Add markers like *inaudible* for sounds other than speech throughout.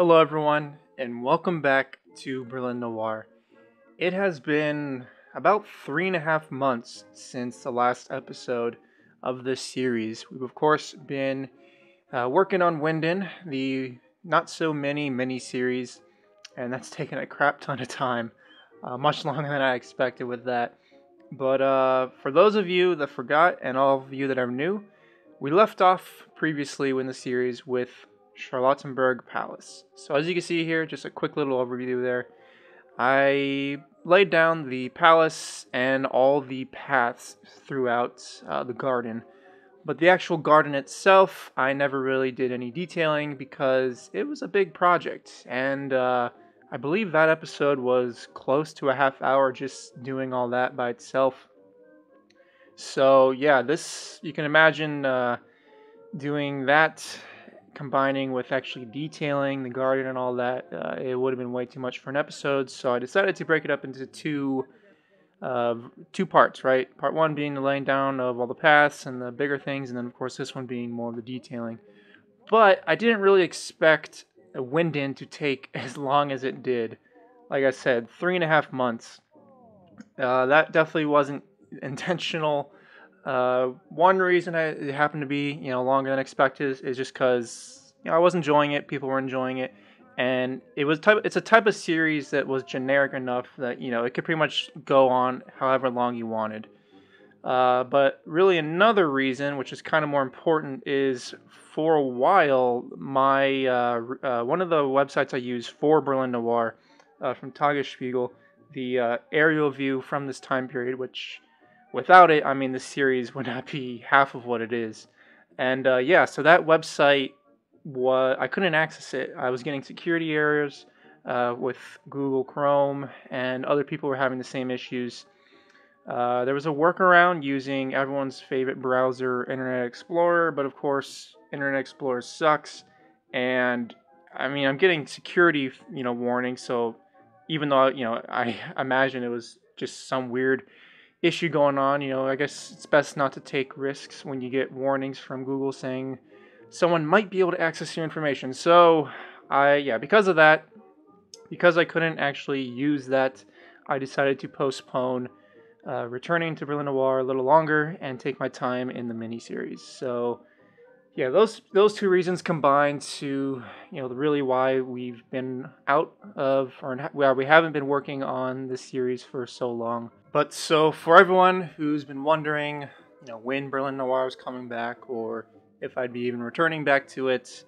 Hello, everyone, and welcome back to Berlin Noir. It has been about three and a half months since the last episode of this series. We've, of course, been uh, working on Winden, the not so many mini series, and that's *laughs* taken a crap ton of time, uh, much *laughs* longer than I expected with that. But uh, for those of you that forgot, and all of you that are new, we left off previously in the series with Charlottenburg Palace. So as you can see here, just a quick little overview there. I laid down the palace and all the paths throughout uh, the garden. But the actual garden itself, I never really did any detailing because it was a big project. And uh, I believe that episode was close to a half hour just doing all that by itself. So yeah, this you can imagine uh, doing that, combining with actually detailing the garden and all that. Uh, it would have been way too much for an episode, so I decided to break it up into two uh, two parts. Right, part one being the laying down of all the paths and the bigger things, and then of course this one being more of the detailing. But I didn't really expect Winden to take *laughs* as long as it did. Like I said, three and a half months. Uh, that definitely wasn't *laughs* intentional. Uh, one reason I, it happened to be you know longer than expected is, is just because you know I was enjoying it, people were enjoying it, and it was type. It's a type of series that was generic enough that you know it could pretty much go on however long you wanted. Uh, but really, another reason, which is kind of more important, is for a while my uh, uh, one of the websites I use for Berlin Noir uh, from Tagesspiegel, the uh, aerial view from this time period, which without it, I mean, the series would not be half of what it is. And uh, yeah, so that website was I couldn't access it. I was getting security errors uh, with Google Chrome, and other people were having the same issues. Uh, there was a workaround using everyone's favorite browser, Internet Explorer, but of course, Internet Explorer sucks. And I mean, I'm getting security, you know, warnings. So even though you know, I *laughs* imagine it was just some weird issue going on. You know, I guess it's best not to take risks when you get warnings from Google saying someone might be able to access your information. So, I yeah, because of that, because I couldn't actually use that, I decided to postpone uh, returning to Berlin Noir a little longer and take my time in the miniseries. So, yeah, those those two reasons combined to you know really why we've been out of or well we haven't been working on this series for so long. But so for everyone who's been wondering, you know, when Berlin Noir is coming back or if I'd be even returning back to it,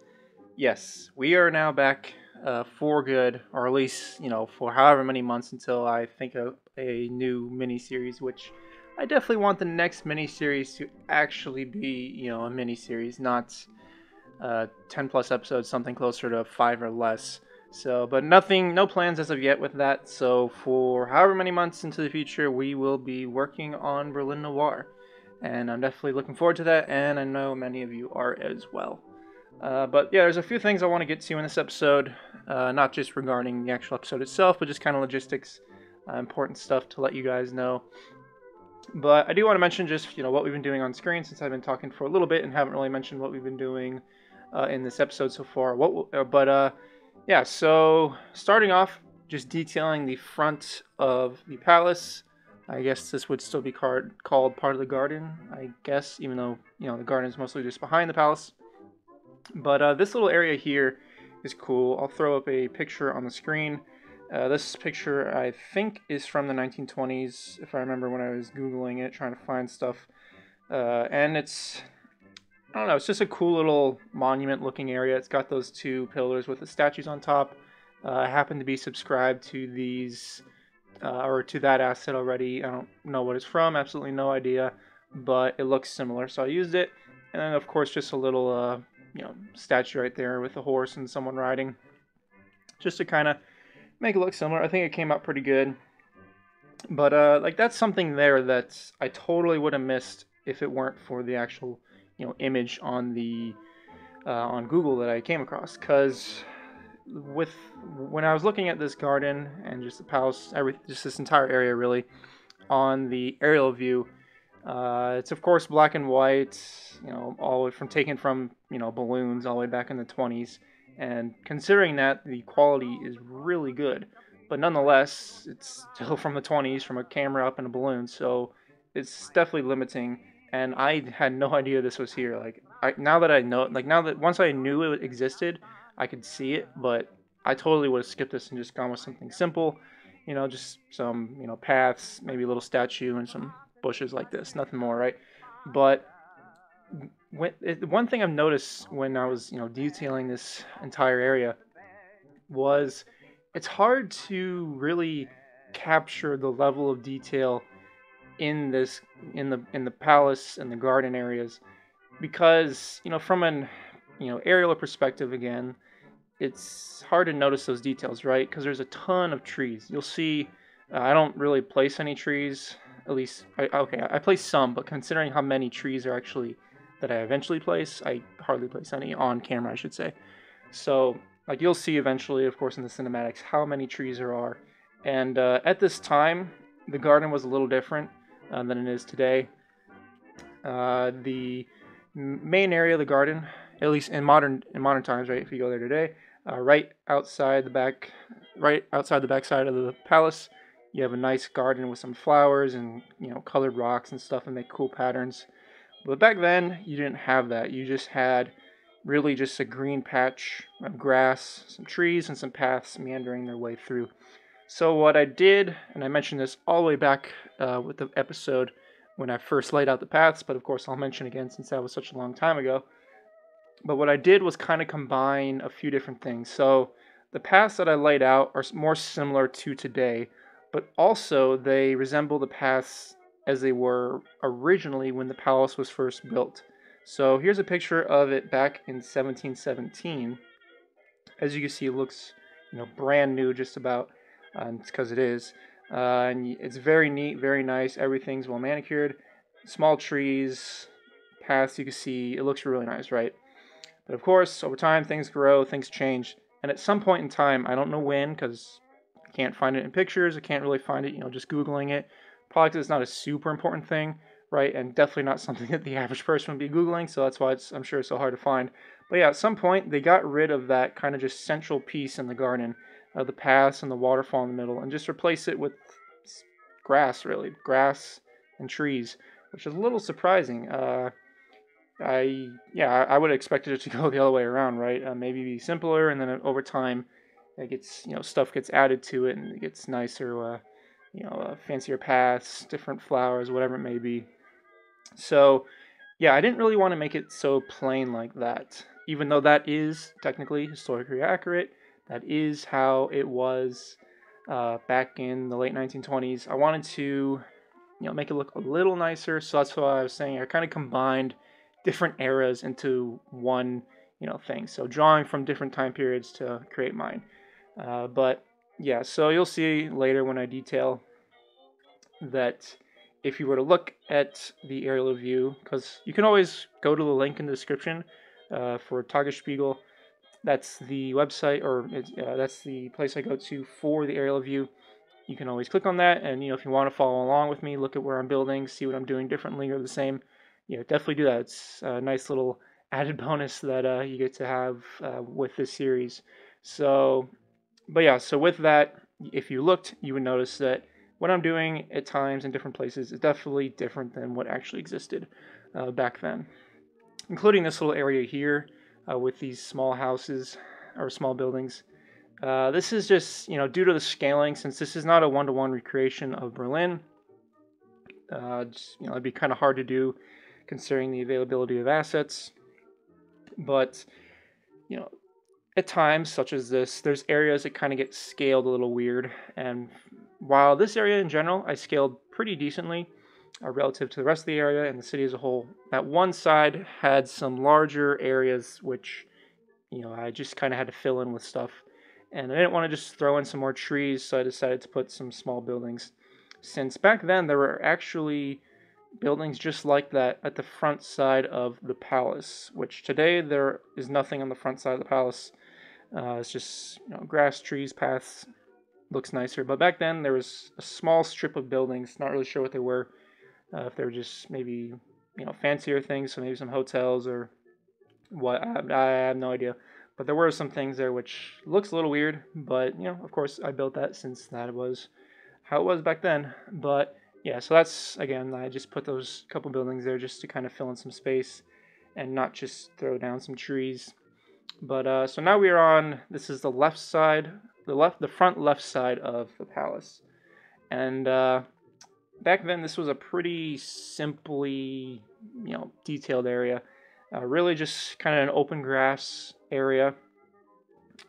yes, we are now back uh, for good, or at least you know for however many months until I think of a new miniseries, which I definitely want the next miniseries to actually be, you know, a miniseries, not uh, 10 plus episodes, something closer to five or less. So, but nothing, no plans as of yet with that. So, for however many months into the future, we will be working on Berlin Noir. And I'm definitely looking forward to that, and I know many of you are as well. Uh, but yeah, there's a few things I want to get to in this episode, uh, not just regarding the actual episode itself, but just kind of logistics, uh, important stuff to let you guys know. But I do want to mention just you know what we've been doing on screen since I've been talking for a little bit and haven't really mentioned what we've been doing uh, in this episode so far. What, uh, but uh, yeah, so starting off, just detailing the front of the palace. I guess this would still be called called part of the garden. I guess even though you know the garden is mostly just behind the palace. But uh, this little area here is cool. I'll throw up a picture on the screen. Uh, this picture, I think, is from the 1920s, if I remember when I was Googling it, trying to find stuff. Uh, and it's, I don't know, it's just a cool little monument looking area. It's got those two pillars with the statues on top. Uh, I happen to be subscribed to these, uh, or to that asset already. I don't know what it's from, absolutely no idea, but it looks similar, so I used it. And then, of course, just a little, uh, you know, statue right there with a horse and someone riding. Just to kind of make it look similar. I think it came out pretty good. But uh, like that's something there that I totally would have missed if it weren't for the actual you know image on the uh, on Google that I came across. Because with when I was looking at this garden and just the palace, every just this entire area really on the aerial view, uh, it's of course black and white. You know, all from taken from you know balloons all the way back in the 20s And considering that, the quality is really good. But nonetheless, it's still *laughs* from the 20s, from a camera up in a balloon, so it's definitely limiting. And I had no idea this was here. Like, I, now that I know, like now that once I knew it existed, I could see it. But I totally would have skipped this and just gone with something simple, you know, just some you know paths, maybe a little statue and some bushes like this, nothing more, right? But when, it, one thing I've noticed when I was you know detailing this entire area was it's hard to really capture the level of detail in this in the in the palace and the garden areas because you know from an you know aerial perspective again it's hard to notice those details right? Because there's a ton of trees. You'll see uh, i don't really place any trees at least I, okay i place some but considering how many trees are actually that i eventually place i hardly place any on camera i should say. So like you'll see eventually, of course, in the cinematics, how many trees there are. And uh, at this time, the garden was a little different uh, than it is today. Uh, the main area of the garden, at least in modern in modern times, right? If you go there today, uh, right outside the back, right outside the back side of the palace, you have a nice garden with some flowers and you know colored rocks and stuff, and make cool patterns. But back then, you didn't have that. You just had really just a green patch of grass, some trees, and some paths meandering their way through. So, what I did, and I mentioned this all the way back uh, with the episode when I first laid out the paths, but of course I'll mention again since that was such a long time ago. But what I did was kind of combine a few different things. So, the paths that I laid out are more similar to today, but also they resemble the paths as they were originally when the palace was first built. So here's a picture of it back in 1717. As you can see, it looks you know brand new just about, uh, because it is. Uh, and it's very neat, very nice. Everything's well manicured. Small trees, paths you can see. It looks really nice, right? But of course, over time, things grow, things change. And at some point in time, I don't know when, because I can't find it in pictures. I can't really find it, you know, just Googling it. Probably because it's not a super important thing right? And definitely not *laughs* something that the average person would be Googling, so that's why it's, I'm sure it's so hard to find. But yeah, at some point, they got rid of that kind of just central piece in the garden, uh, the pass and the waterfall in the middle, and just replace it with grass, really. Grass and trees, which is a little surprising. Uh, I, yeah, I would have expected it to *laughs* go the other way around, right? Uh, maybe be simpler, and then over time, it gets, you know, stuff gets added to it, and it gets nicer, uh, you know, uh, fancier paths, different flowers, whatever it may be. So, yeah, I didn't really want to make it so plain like that. Even though that is technically historically accurate, that is how it was uh, back in the late 1920s. I wanted to, you know, make it look a little nicer. So that's why I was saying I kind of combined different eras into one, you know, thing. So drawing from different time periods to create mine. Uh, but yeah, so you'll see later when I detail that if you were to look at the aerial view, because you can always go to the link in the description uh, for Tagesspiegel. That's the website, or uh, that's the place I go to for the aerial view. You can always click on that, and you know if you want to follow along with me, look at where I'm building, see what I'm doing differently or the same. You know, definitely do that. It's a nice little added *laughs* bonus that uh, you get to have uh, with this series. So, but yeah, so with that, if you looked, you would notice that what I'm doing at times in different places is definitely different than what actually existed uh, back then, including this little area here uh, with these small houses or small buildings. Uh, this is just, you know, due to the scaling, since this is not a one-to-one recreation of Berlin, uh, just, you know, it'd be kind of hard to do considering the availability of assets. But, you know, at times such as this, there's areas that kind of get scaled a little weird, and while this area in general I scaled pretty decently relative to the rest of the area and the city as a whole, that one side had some larger areas which, you know, I just kind of had to fill in with stuff. And I didn't want to just throw in some more trees, so I decided to put some small buildings. Since back then there were actually buildings just like that at the front side of the palace, which today there is nothing on the front side of the palace. Uh, it's just you know, grass, trees, paths, looks nicer. But back then there was a small strip of buildings. Not really sure what they were. Uh, if they were just maybe you know fancier things, so maybe some hotels or what. I, I have no idea. But there were some things there which looks a little weird, but you know, of course, I built that since that was how it was back then. But yeah, so that's again, I just put those couple buildings there just to kind of fill in some space and not just throw down some trees. But uh, so now we are on. This is the left side, the left, the front left side of the palace, and uh, back then this was a pretty simply, you know, detailed area. Uh, really, just kind of an open grass area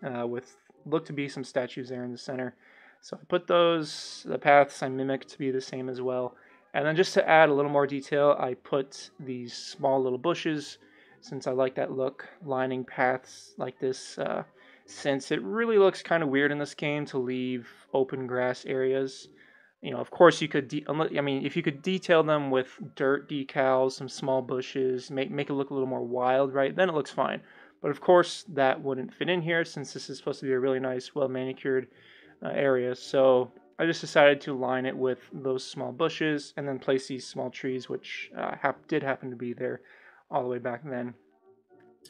uh, with look to be some statues there in the center. So I put those, the paths I mimicked to be the same as well. And then just to add a little more detail, I put these small little bushes, since I like that look, lining paths like this, uh, since it really looks kind of weird in this game to leave open grass areas. You know, of course you could, de- I mean, if you could detail them with dirt decals, some small bushes, make, make it look a little more wild, right, then it looks fine. But of course that wouldn't fit in here since this is supposed to be a really nice, well manicured uh, area. So I just decided to line it with those small bushes and then place these small trees, which uh, hap- did happen to be there all the way back then.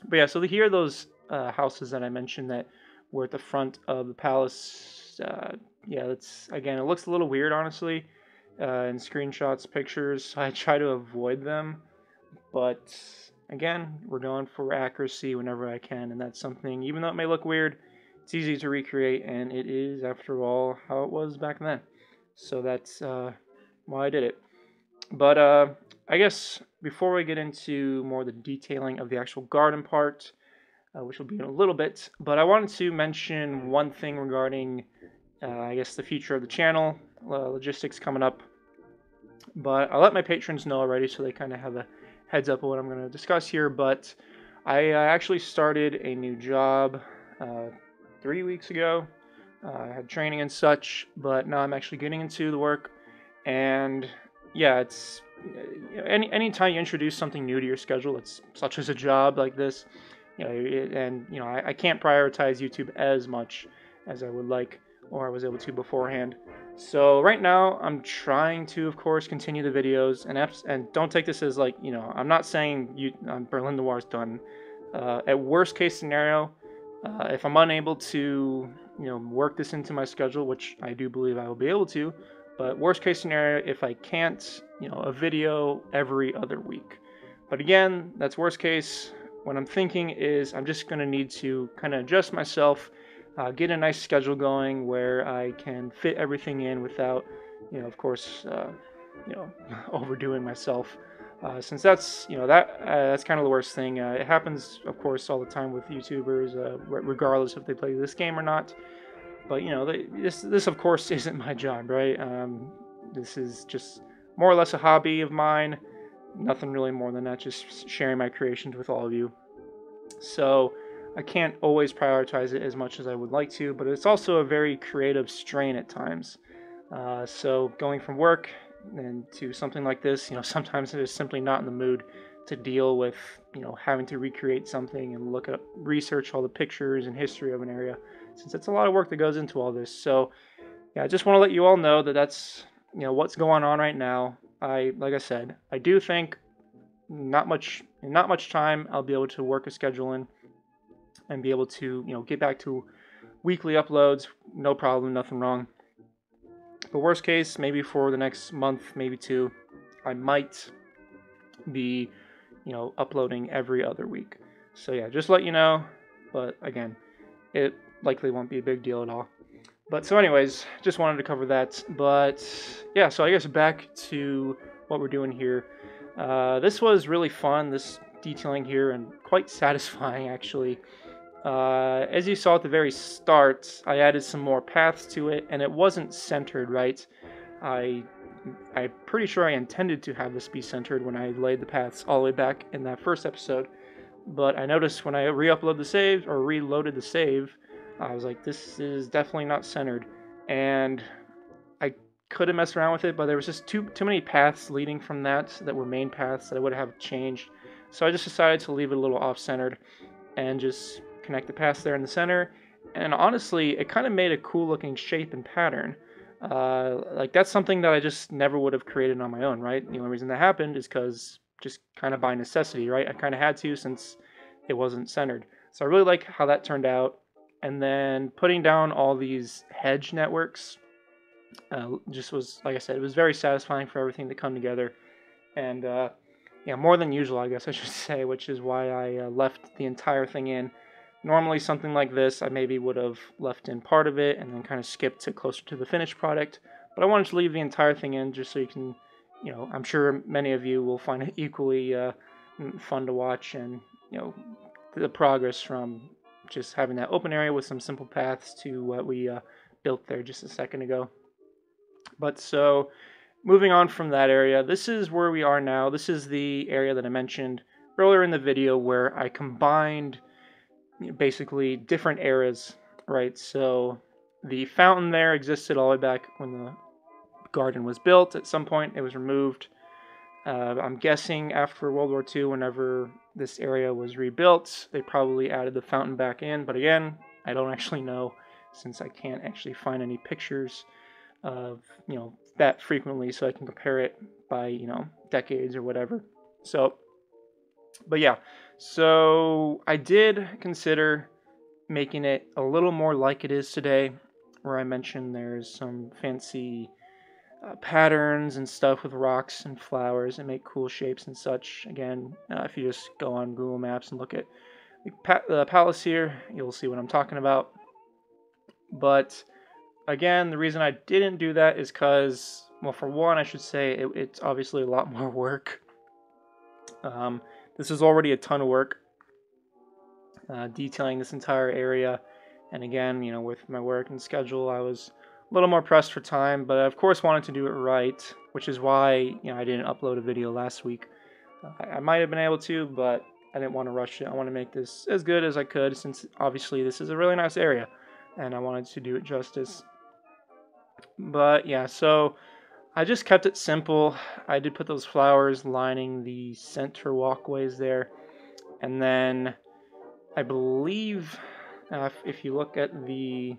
But yeah, so here are those uh, houses that I mentioned that were at the front of the palace. Uh, yeah, that's again, it looks a little weird, honestly, uh, in screenshots, pictures. *laughs* I try to avoid them, but again, we're going for accuracy whenever I can, and that's something, even though it may look weird, it's easy to recreate, and it is, after all, how it was back then. So that's uh, why I did it. But uh, I guess before we get into more the detailing of the actual garden part, uh, which will be in a little bit, but I wanted to mention one thing regarding, uh, I guess, the future of the channel, uh, logistics coming up. But I'll let my patrons know already so they kind of have a heads up of what I'm going to discuss here. But I uh, actually started a new job uh, three weeks ago. Uh, I had training and such, but now I'm actually getting into the work. And yeah, it's you know, any anytime you introduce something new to your schedule, it's such as a job like this, you know, and you know, I, I can't prioritize YouTube as much as I would like or I was able to beforehand. So right now I'm trying to, of course, continue the videos and and don't take this as like you know I'm not saying you um, Berlin Noir is done. Uh, at worst case scenario, uh, if I'm unable to, you know, work this into my schedule, which I do believe I will be able to, but worst case scenario, if I can't, you know, a video every other week. But again, that's worst case. What I'm thinking is I'm just going to need to kind of adjust myself, uh, get a nice schedule going where I can fit everything in without, you know, of course, uh, you know, *laughs* overdoing myself. Uh, since that's you know that uh, that's kind of the worst thing. Uh, it happens, of course, all the time with YouTubers, uh, regardless if they play this game or not. But you know, this this of course *laughs* isn't my job, right? Um, this is just more or less a hobby of mine. Nothing really more than that. Just sharing my creations with all of you. So I can't always prioritize it as much as I would like to, but it's also a very creative strain at times. Uh, so going from work and to something like this, you know, *laughs* sometimes it is simply not in the mood to deal with, you know, having to recreate something and look up, research all the pictures and history of an area, since it's a lot of work that goes into all this. So, yeah, I just want to let you all know that that's, you know, what's going on right now. I, like I said, I do think not much, not much time I'll be able to work a schedule in and be able to, you know, get back to weekly uploads, no problem, nothing wrong. But worst case, maybe for the next month, maybe two, I might be, you know, uploading every other week. So yeah, just let you know. But again, it likely won't be a big deal at all. But so, anyways, just wanted to cover that. But yeah, so I guess back to what we're doing here. Uh, this was really fun. This detailing here and quite *laughs* satisfying actually. Uh, as you saw at the very start, I added some more paths to it, and it wasn't centered right. I, I'm pretty sure I intended to have this be centered when I laid the paths all the way back in that first episode, but I noticed when I re-uploaded the save or reloaded the save, I was like, this is definitely not centered, and I could have messed around with it, but there was just too too many paths leading from that that were main paths that I would have changed. So I just decided to leave it a little off-centered and just connect the paths there in the center. And honestly, it kind of made a cool looking shape and pattern. Uh, like that's something that I just never would have created on my own, right? The only reason that happened is because just kind of by necessity, right? I kind of had to since it wasn't centered. So I really like how that turned out. And then putting down all these hedge networks uh, just was, like I said, it was very satisfying for everything to come together. And uh, yeah, more than usual, I guess I *laughs* should say, which is why I uh, left the entire thing in. Normally, something like this, I maybe would have left in part of it and then kind of skipped to closer to the finished product. But I wanted to leave the entire thing in just so you can, you know, I'm sure many of you will find it *laughs* equally uh, fun to watch and, you know, the progress from just having that open area with some simple paths to what we uh, built there just a second ago. But so moving on from that area, this is where we are now. This is the area that I mentioned earlier in the video where I combined basically different eras, right? So the fountain there existed all the way back when the garden was built. At some point, it was removed. Uh, I'm guessing after World War II, whenever this area was rebuilt, they probably added the fountain back in. But again, I don't *laughs* actually know since I can't actually find any pictures of you know that frequently, so I can compare it by you know decades or whatever. So, but yeah, so I did consider making it a little more like it is today, where I mentioned there's some fancy uh, patterns and stuff with rocks and flowers and make cool shapes and such. Again, uh, if you just go on Google Maps and look at the pa- palace here, you'll see what I'm talking about. But again, the reason I didn't do that is because, well, for one, I should say it, it's obviously a lot *laughs* more work. Um, this is already a ton of work, uh, detailing this entire area. And again, you know, with my work and schedule, I was a little more pressed for time, but I of course wanted to do it right, which is why, you know, I didn't upload a video last week. Uh, I, I might have been able to, but I didn't want to rush it. I want to make this as good as I could since obviously this is a really nice area and I wanted to do it justice. But yeah, so I just kept it simple. I did put those flowers lining the center walkways there. And then I believe uh, if, you look at the,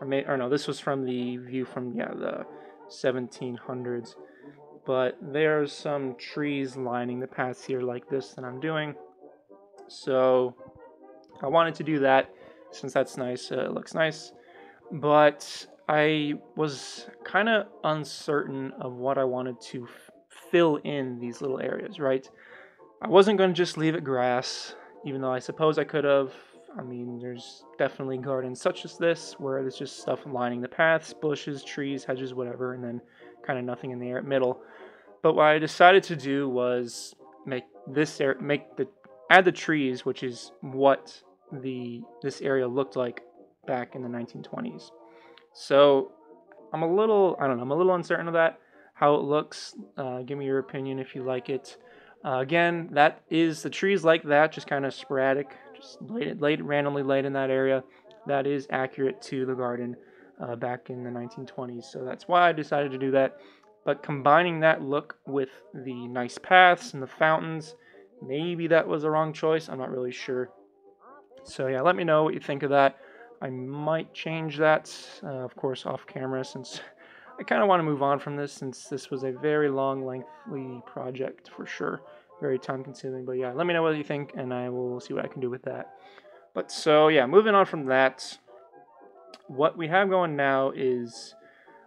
or, may, or no, this was from the view from, yeah, the 1700s. But there's some trees lining the paths here like this that I'm doing. So I wanted to do that since that's nice. Uh, it looks nice. But I was kind of uncertain of what I wanted to f- fill in these little areas, right? I wasn't going to just leave it grass, even though I suppose I could have. I mean, there's definitely gardens such as this where there's just stuff lining the paths, bushes, trees, hedges, whatever, and then kind of nothing in the air, middle. But what I decided to do was make this area, make the add the trees, which is what the this area looked like back in the 1920s. So I'm a little, I don't know, I'm a little uncertain of that, how it looks. Uh, give me your opinion if you like it. Uh, again, that is the trees like that, just kind of sporadic, just laid, laid, randomly laid in that area. That is accurate to the garden uh, back in the 1920s. So that's why I decided to do that. But combining that look with the nice paths and the fountains, maybe that was the wrong choice. I'm not really sure. So yeah, let me know what you think of that. I might change that, uh, of course, off camera since *laughs* I kind of want to move on from this since this was a very long, lengthy project for sure. Very time consuming, but yeah, let me know what you think and I will see what I can do with that. But so yeah, moving on from that, what we have going now is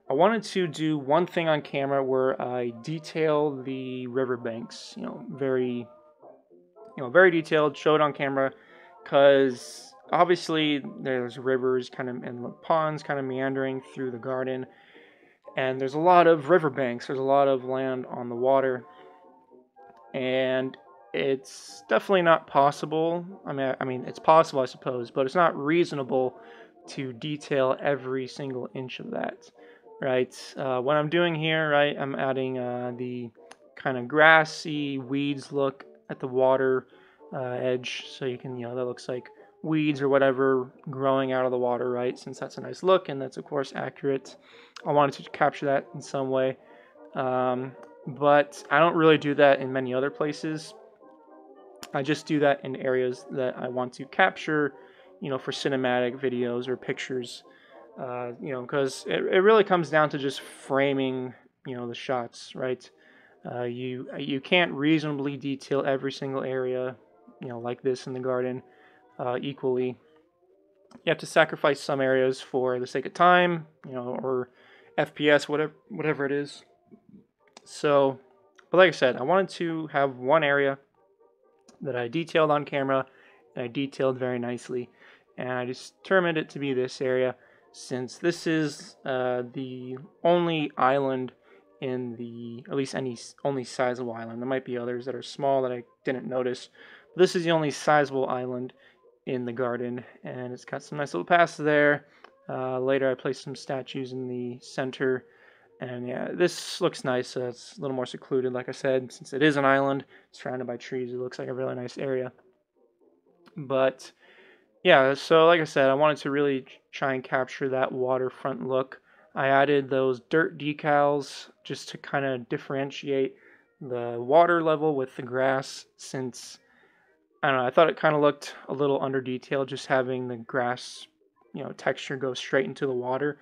I wanted to do one thing on camera where I detail the riverbanks, you know, very, you know, very detailed, show it on camera, because obviously there's rivers kind of and ponds kind of meandering through the garden. And there's a lot of riverbanks. There's a lot of land on the water. And it's definitely not possible. I mean i mean it's possible i suppose but it's not reasonable to detail every single inch of that right? Uh, what i'm doing here right i'm adding uh, the kind of grassy weeds look at the water uh, edge. So you can you know that looks like weeds or whatever growing out of the water, right? Since that's a nice look and that's, of course, accurate. I wanted to capture that in some way. Um, but I don't really do that in many other places. I just do that in areas that I want to capture, you know, for cinematic videos or pictures, uh, you know, because it, it really comes down to just framing, you know, the shots, right? Uh, you you can't reasonably detail every single area, you know, like this in the garden uh, equally. You have to sacrifice some areas for the sake of time, you know, or FPS, whatever whatever it is. So, but like I said, I wanted to have one area that I detailed on camera and I detailed very nicely, and I determined it to be this area since this is uh, the only island in the at least any only sizable island. There might be others that are small that I didn't notice. This is the only sizable island in the garden, and it's got some nice little paths there. Uh, later, I placed some statues in the center, and yeah, this looks nice. Uh, it's a little more secluded, like I said, since it is an island surrounded by trees. It looks like a really nice area. But yeah, so like I said, I wanted to really try and capture that waterfront look. I added those dirt decals just to kind of differentiate the water level with the grass since I don't know, I thought it kind of looked a little under detailed just having the grass, you know, texture go straight into the water.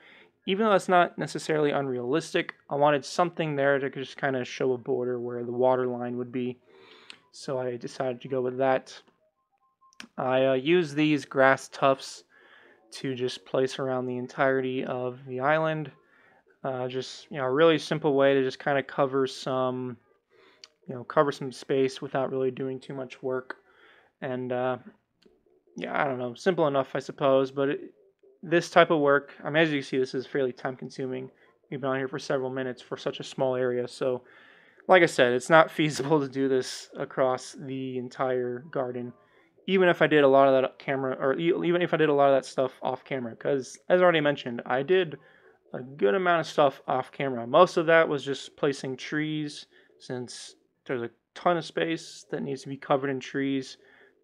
Even though that's not necessarily unrealistic, I wanted something there to just kind of show a border where the water line would be. So I decided to go with that. I uh, use these grass tufts to just place around the entirety of the island. Uh, just, you know, a really simple way to just kind of cover some, you know, cover some space without really doing too much work. And uh, yeah, I don't know, simple enough, I suppose. But it, this type of work, I mean, as you can see, this is fairly time consuming. We've been on here for several minutes for such a small area. So, like I said, it's not *laughs* feasible to do this across the entire garden. Even if I did a lot of that camera, or even if I did a lot of that stuff off camera, because as I already mentioned, I did a good amount of stuff off camera. Most of that was just placing trees, since there's a ton of space that needs to be covered in trees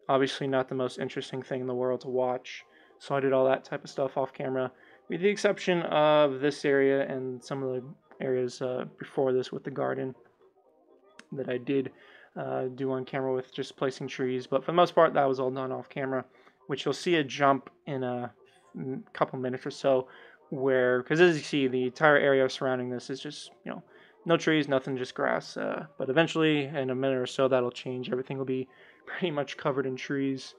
obviously not the most interesting thing in the world to watch. So I did all that type of stuff off camera, with the exception of this area and some of the areas uh, before this with the garden that I did uh, do on camera with just placing trees. But for the most part, that was all done off camera, which you'll see a jump in a couple minutes or so where, because as you see, the entire area surrounding this is just, you know, no trees, nothing, just grass. Uh, but eventually, in a minute or so, that'll change. Everything will be pretty much covered in trees.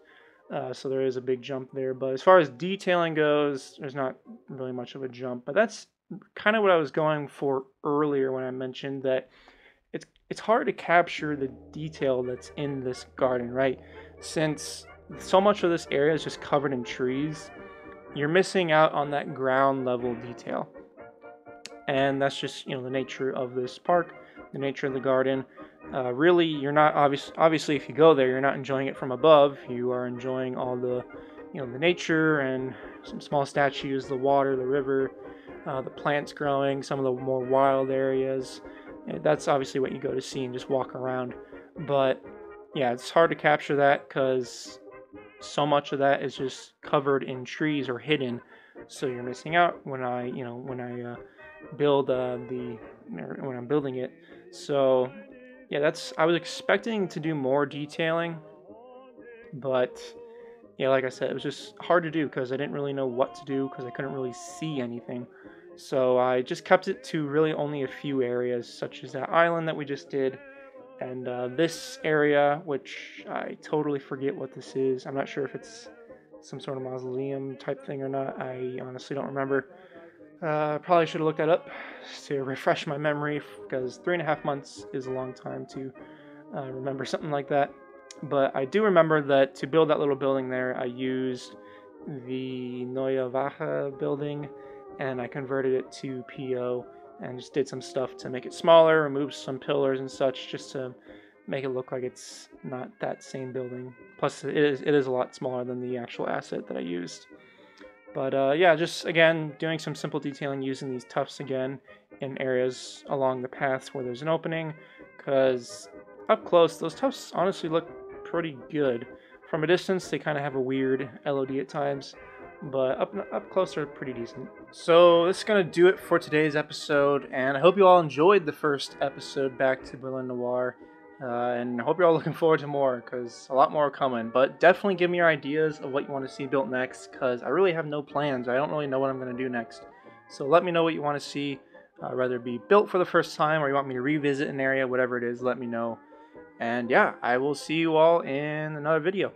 Uh, so there is a big jump there. But as far as detailing goes, there's not really much of a jump. But that's kind of what I was going for earlier when I mentioned that it's it's hard to capture the detail that's in this garden, right? Since so much of this area is just covered in trees, you're missing out on that ground level detail. And that's just, you know, the nature of this park, the nature of the garden uh, really you're not obvious obviously if you go there you're not enjoying it from above. You are enjoying all the you know the nature and some small statues the water the river uh, the plants growing some of the more wild areas. That's obviously what you go to see and just walk around. But yeah it's hard to capture that because so much of that is just covered in trees or hidden. So you're missing out when i you know when i uh, build uh, the when i'm building it. So yeah, that's I was expecting to do more detailing, but yeah, like I said, it was just hard to do because I didn't really know what to do because I couldn't really see anything. So I just kept it to really only a few areas, such as that island that we just did, and uh, this area, which I totally forget what this is. I'm not sure if it's some sort of mausoleum type thing or not. I honestly don't remember. Uh, probably should have looked that up to refresh my memory because three and a half months is a long time to uh, remember something like that. But I do remember that to build that little building there, I used the Neue Wache building and I converted it to PO and just did some stuff to make it smaller, removed some pillars and such, just to make it look like it's not that same building. Plus, it is it is a lot smaller than the actual asset that I used. But uh, yeah, just again, doing some simple detailing using these tufts again in areas along the paths where there's an opening, because up close, those tufts honestly look pretty good. From a distance, they kind of have a weird LOD at times, but up up close they're pretty decent. So this is gonna do it for today's episode, and I hope you all enjoyed the first episode back to Berlin Noir. Uh, and I hope you're all looking forward to more because a lot more are coming. But definitely give me your ideas of what you want to see built next because I really have no plans. I don't really know what I'm going to do next. So let me know what you want to see, uh, whether it be built for the first time or you want me to revisit an area, whatever it is, let me know. And yeah, I will see you all in another video.